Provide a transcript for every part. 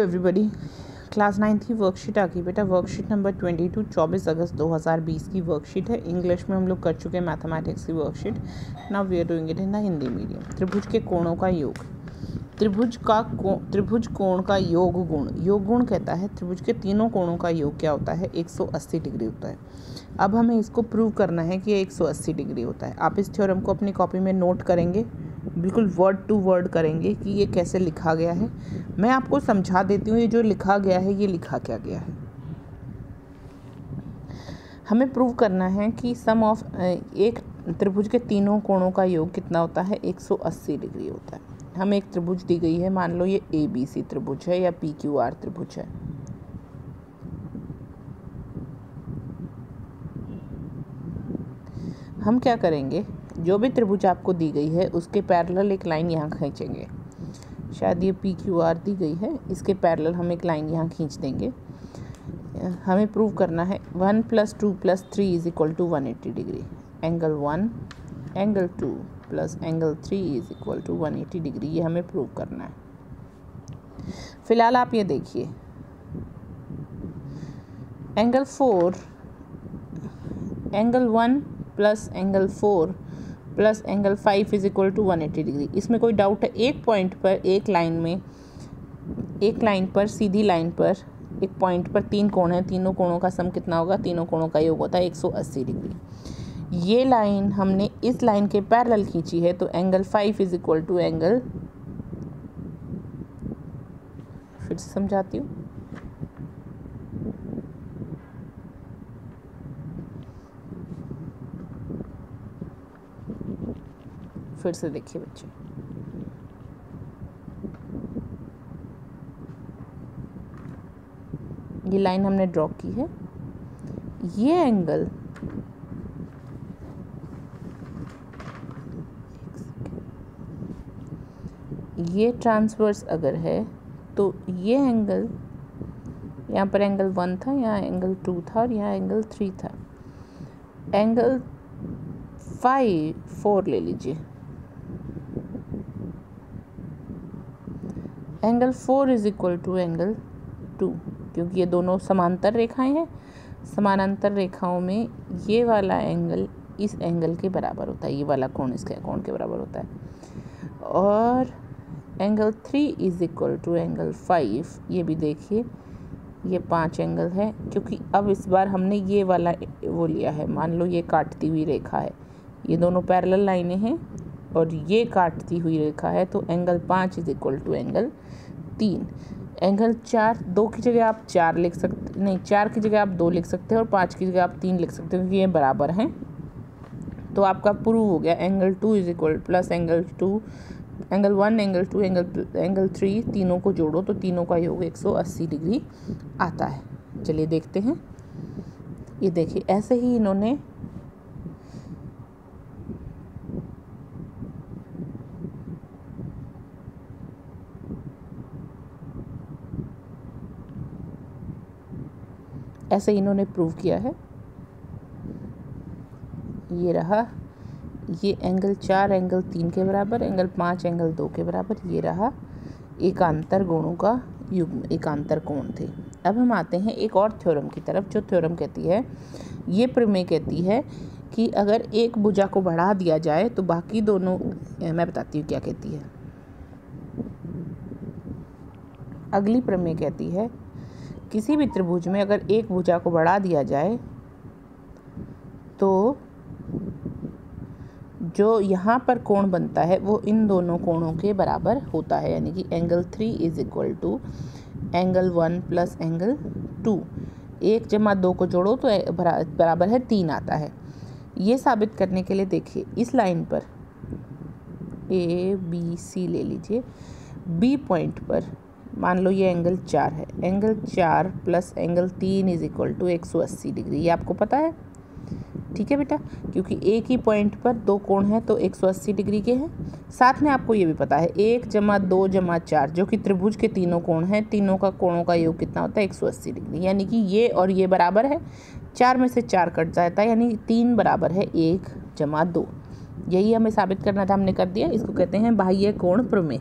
Everybody class ninth की worksheet आ गई। बेटा वर्कशीट नंबर ट्वेंटी टू चौबीस अगस्त दो हज़ार बीस की वर्कशीट है। इंग्लिश में हम लोग कर चुके हैं मैथमेटिक्स की worksheet now we are doing it in the Hindi medium त्रिभुज के कोणों का योग। त्रिभुज का को त्रिभुज कोण का योग गुण। योग गुण कहता है, त्रिभुज के तीनों कोणों का योग क्या होता है? 180 डिग्री होता है। अब हमें इसको प्रूव करना है कि ये 180 डिग्री होता है। आप इस थ्योरम को अपनी कॉपी में नोट करेंगे। बिल्कुल वर्ड टू वर्ड करेंगे कि ये कैसे लिखा गया है। मैं आपको समझा देती हूँ ये जो लिखा गया है, ये लिखा क्या गया है। हमें प्रूव करना है कि सम ऑफ़ एक त्रिभुज के तीनों कोणों का योग कितना होता है? 180 डिग्री होता है। हमें एक त्रिभुज दी गई है, मान लो ये ए बी सी त्रिभुज है या पी क्यू आर त्रिभुज है। हम क्या करेंगे? जो भी त्रिभुज आपको दी गई है, उसके पैरेलल एक लाइन यहाँ खींचेंगे। शायद ये पी क्यू आर दी गई है, इसके पैरेलल हम एक लाइन यहाँ खींच देंगे। हमें प्रूव करना है one plus two plus three is equal to one eighty degree angle one angle two plus angle three is equal to one eighty degree ये हमें प्रूव करना है। फ़िलहाल आप ये देखिए। Angle four angle one plus angle four plus angle five is equal to one eighty degree. इसमें कोई डाउट है? एक पॉइंट पर, एक लाइन में, एक लाइन पर, सीधी लाइन पर, एक पॉइंट पर तीन कोण है। तीनों कोणों का सम कितना होगा? तीनों कोणों का योग होता है एक सौ अस्सी डिग्री। ये लाइन हमने इस लाइन के पैरेलल खींची है तो angle five is equal to angle, फिर से समझाती हूँ। फिर से देखिए बच्चे। ये लाइन हमने ड्रॉ की है। ये एंगल ये ट्रांसवर्स अगर है तो ये एंगल, यहाँ पर एंगल वन था, यहाँ एंगल टू था और यहाँ एंगल थ्री था। एंगल फाइव, फोर ले लीजिए। Angle four is equal to angle two, क्योंकि ये दोनों समांतर रेखाएँ हैं। समानांतर रेखाओं में ये वाला एंगल इस एंगल के बराबर होता है, ये वाला कोण इसके कोण के बराबर होता है। और angle three is equal to angle five, ये भी देखिए, ये पाँच एंगल है, क्योंकि अब इस बार हमने ये वाला वो लिया है, मान लो ये काटती हुई रेखा है, ये दोनों पैरेलल लाइनें हैं, और ये काटती हुई रेखा है तो एंगल पाँच इज़ इक्वल टू एंगल तीन। एंगल चार, दो की जगह आप चार लिख सकते नहीं, चार की जगह आप दो लिख सकते हैं और पाँच की जगह आप तीन लिख सकते हैं, क्योंकि ये बराबर हैं। तो आपका प्रूव हो गया, angle two is equal plus angle two, angle one, angle two, angle angle three, तीनों को जोड़ो तो तीनों का योग 180 डिग्री आता है। चलिए देखते हैं। ये देखिए, ऐसे ही इन्होंने ऐसे इन्होंने प्रूव किया है। ये रहा। ये एंगल चार एंगल तीन के बराबर एंगल पाँच एंगल दो के बराबर, ये रहा। एकांतर गुणों का युग्म एकांतर कोण थे। अब हम आते हैं एक और थ्योरम की तरफ़, जो थ्योरम कहती है। ये प्रमेय कहती है कि अगर एक भुजा को बढ़ा दिया जाए तो बाकी दोनों मैं बताती हूँ क्या कहती है। अगली प्रमेय कहती है किसी भी त्रिभुज में अगर एक भुजा को बढ़ा दिया जाए तो जो यहाँ पर कोण बनता है, वो इन दोनों कोणों के बराबर होता है। यानी कि angle three is equal to angle one plus angle two एक जमा दो को जोड़ो तो बराबर है तीन आता है। ये साबित करने के लिए देखिए, इस लाइन पर ए बी सी ले लीजिए। बी पॉइंट पर मान लो ये एंगल चार है. एंगल चार प्लस एंगल तीन इज़ इक्वल टू एक सौ अस्सी डिग्री. ये आपको पता है? ठीक है बेटा? क्योंकि एक ही पॉइंट पर दो कोण हैं तो 180 डिग्री के हैं. साथ में आपको ये भी पता है, एक जमा दो जमा चार, जो कि त्रिभुज के तीनों कोण हैं, तीनों का कोणों का योग कितना होता है? 180 डिग्री. यानी कि ये और ये बराबर है. चार में से चार कट जाता है, यानी तीन बराबर है एक जमा दो. यही हमें साबित करना था, हमने कर दिया. इसको कहते हैं बाह्य कोण प्रमेय.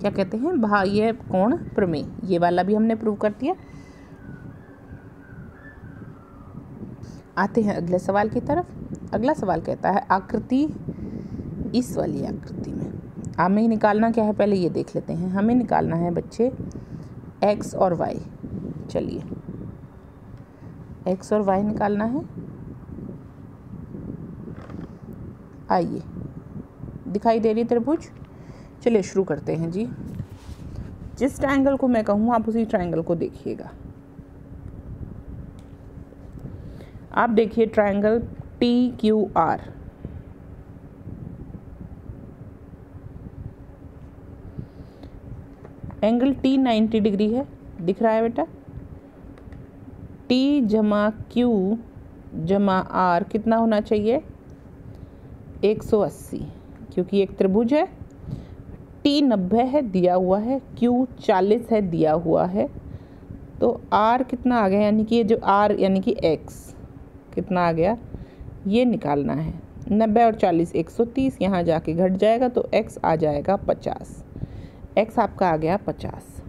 क्या कहते हैं? बाह्य कोण प्रमेय। ये वाला भी हमने प्रूव कर दिया। आते हैं अगले सवाल की तरफ़। अगला सवाल कहता है, आकृति, इस वाली आकृति में। हमें निकालना क्या है? पहले ये देख लेते हैं। हमें निकालना है बच्चे एक्स और वाई चलिए। एक्स और वाई निकालना है। आइए। दिखाई दे रही त्रिभुज? चलिए शुरू करते हैं जी। जिस ट्रायंगल को मैं कहूँ, आप उसी ट्रायंगल को देखिएगा। आप देखिए triangle T Q R angle T ninety degree है। दिख रहा है बेटा? टी जमा क्यू जमा आर कितना होना चाहिए? 180 क्योंकि एक त्रिभुज है। टी नब्बे है, दिया हुआ है क्यू चालीस है, दिया हुआ है। तो आर कितना आ गया? यानी कि ये जो आर यानी कि एक्स कितना आ गया? ये निकालना है। नब्बे और चालीस एक सौ तीस, यहाँ जाके घट जाएगा तो एक्स आ जाएगा पचास। एक्स आपका आ गया पचास।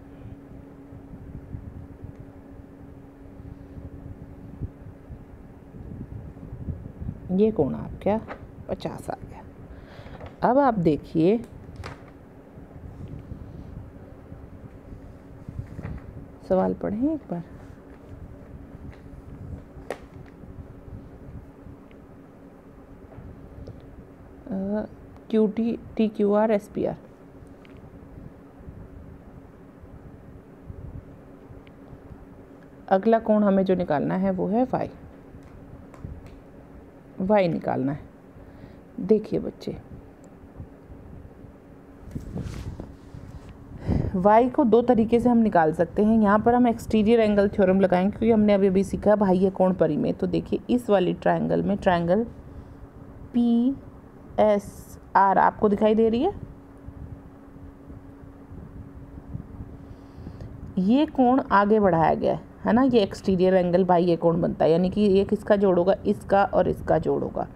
ये कोण आपका पचास आ गया। अब आप देखिए सवाल पढ़ें एक बार। Q T T Q R S P R अगला कोण हमें जो निकालना है, वो है वाई। वाई निकालना है। देखिए बच्चे वाई को दो तरीके से हम निकाल सकते हैं। यहाँ पर हम एक्सटीरियर एंगल थ्योरम लगाएँगे क्योंकि हमने अभी अभी सीखा भाई ये कोण परिमेय तो देखिए, इस वाली ट्रायंगल में ट्रायंगल पी एस आर आपको दिखाई दे रही है। ये कोण आगे बढ़ाया गया है है ना? ये एक्सटीरियर एंगल भाई ये कोण बनता है, यानी कि ये किसका जोड़ होगा? इसका और इसका जोड़ होगा।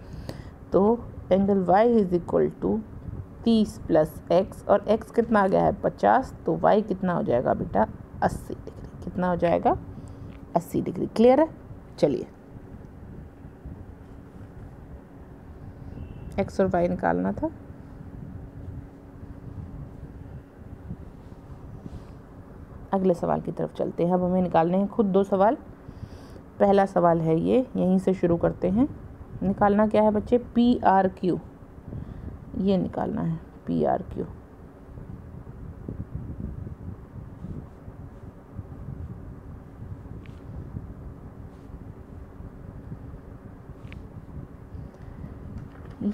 तो angle Y is equal to तीस प्लस एक्स और एक्स कितना आ गया है पचास तो वाई कितना हो जाएगा बेटा? अस्सी डिग्री। कितना हो जाएगा? अस्सी डिग्री। क्लियर है? चलिए। एक्स और वाई निकालना था। अगले सवाल की तरफ़ चलते हैं। अब हमें निकालने हैं खुद दो सवाल। पहला सवाल है ये। यहीं से शुरू करते हैं। निकालना क्या है बच्चे? पी आर क्यू ये निकालना है पी आर क्यू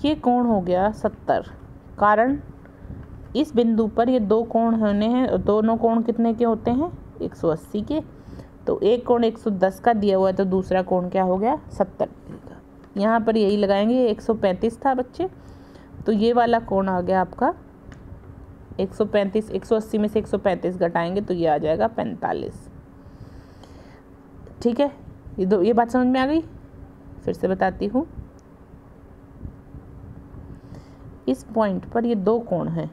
ये कोण हो गया सत्तर। कारण, इस बिंदु पर ये दो कोण होने हैं, दोनों कोण कितने के होते हैं? 180 के। तो एक कोण 110 का दिया हुआ है तो दूसरा कोण क्या हो गया? 70 का यहाँ पर यही लगाएँगे 135 था बच्चे। तो ये वाला कोण आ गया आपका 135 180 में से 135 घटाएँगे तो ये आ जाएगा 45 ठीक है? ये दो, ये बात समझ में आ गई? फिर से बताती हूँ। इस पॉइंट पर ये दो कोण हैं।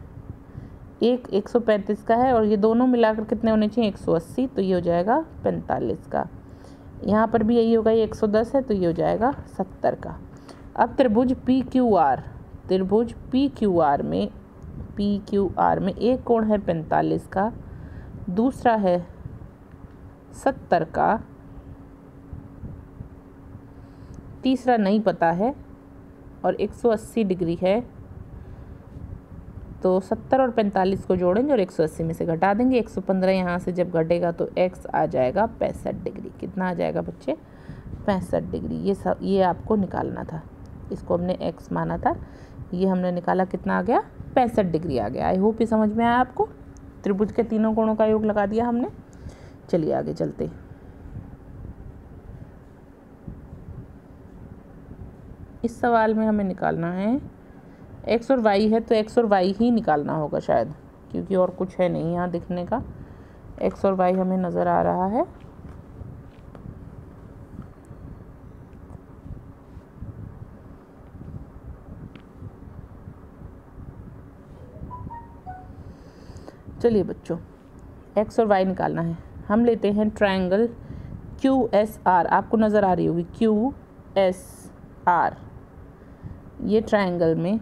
एक 135 का है और ये दोनों मिलाकर कितने होने चाहिए? 180 तो ये हो जाएगा 45 का। यहाँ पर भी यही होगा, ये 110 है तो ये हो जाएगा 70 का। अब त्रिभुज पी क्यू आर त्रिभुज पी क्यू आर में पी क्यू आर में एक कोण है 45 का, दूसरा है 70 का, तीसरा नहीं पता है और 180 डिग्री है। तो 70 और 45 को जोड़ेंगे और 180 में से घटा देंगे। 115 यहाँ से जब घटेगा तो x आ जाएगा पैंसठ डिग्री। कितना आ जाएगा बच्चे? पैंसठ डिग्री। ये सब, ये आपको निकालना था। इसको हमने x माना था। ये हमने निकाला कितना आ गया? पैंसठ डिग्री आ गया। आई होप ये समझ में आया आपको। त्रिभुज के तीनों कोणों का योग लगा दिया हमने। चलिए आगे चलते। इस सवाल में हमें निकालना है। एक्स और वाई है तो एक्स और वाई ही निकालना होगा शायद, क्योंकि और कुछ है नहीं यहाँ दिखने का। एक्स और वाई हमें नज़र आ रहा है। चलिए बच्चों एक्स और वाई निकालना है। हम लेते हैं ट्रायंगल क्यू एस आर आपको नज़र आ रही होगी क्यू एस आर ये ट्रायंगल में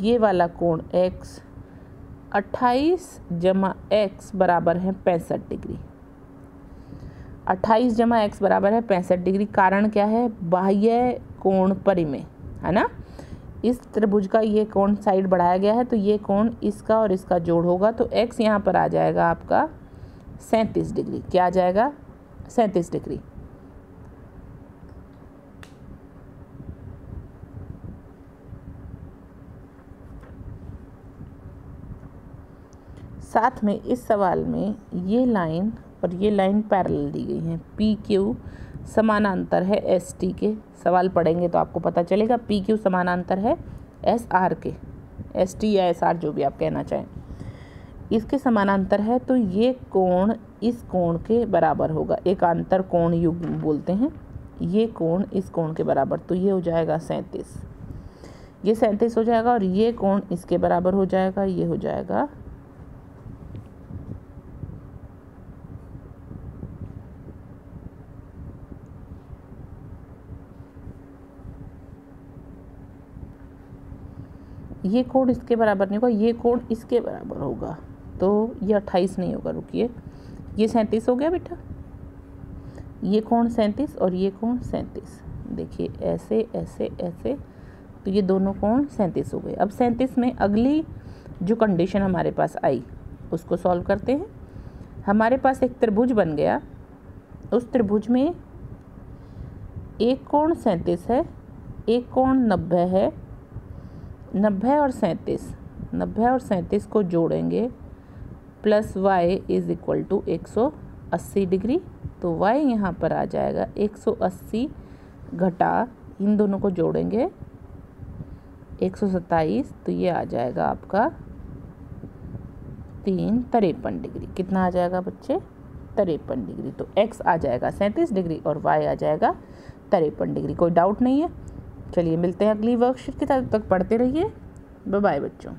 ये वाला कोण x 28 जमा एक्स बराबर है पैंसठ डिग्री। 28 जमा एक्स बराबर है पैंसठ डिग्री। कारण क्या है? बाह्य कोण परिमेय, है ना? इस त्रिभुज का ये कोण साइड बढ़ाया गया है तो ये कोण इसका और इसका जोड़ होगा तो x यहाँ पर आ जाएगा आपका सैंतीस डिग्री। क्या आ जाएगा? सैंतीस डिग्री। साथ में इस सवाल में ये लाइन और ये लाइन पैरेलल दी गई हैं पी क्यू समानांतर है एस टी के सवाल पढ़ेंगे तो आपको पता चलेगा पी क्यू समानांतर है एस आर के एस टी या एस आर जो भी आप कहना चाहें। इसके समानांतर है तो ये कोण इस कोण के बराबर होगा। एक अंतर कोण युग बोलते हैं। ये कोण इस कोण के बराबर तो ये हो जाएगा सैंतीस। ये सैंतीस हो जाएगा और ये कोण इसके बराबर हो जाएगा, ये हो जाएगा ये कोण इसके बराबर नहीं होगा, ये कोण इसके बराबर होगा। तो ये अट्ठाईस नहीं होगा, रुकिए। ये सैंतीस हो गया बेटा। ये कोण सैंतीस और ये कोण सैंतीस। देखिए, ऐसे ऐसे ऐसे तो ये दोनों कोण सैंतीस हो गए। अब सैंतीस में अगली जो कंडीशन हमारे पास आई, उसको सॉल्व करते हैं। हमारे पास एक त्रिभुज बन गया। उस त्रिभुज में एक कोण सैंतीस है, एक कोण नब्बे है नब्बे और सैंतीस, नब्बे और सैंतीस को जोड़ेंगे, plus Y is equal to एक सौ अस्सी डिग्री तो वाई यहाँ पर आ जाएगा एक सौ अस्सी घटा, इन दोनों को जोड़ेंगे, एक सौ सत्ताईस तो ये आ जाएगा आपका तीन तिरपन डिग्री। कितना आ जाएगा बच्चे? तिरपन डिग्री तो एक्स आ जाएगा सैंतीस डिग्री और वाई आ जाएगा तिरपन डिग्री, कोई डाउट नहीं है? चलिए मिलते हैं अगली वर्कशीट की तरफ़ तक पढ़ते रहिए। बाय बच्चों।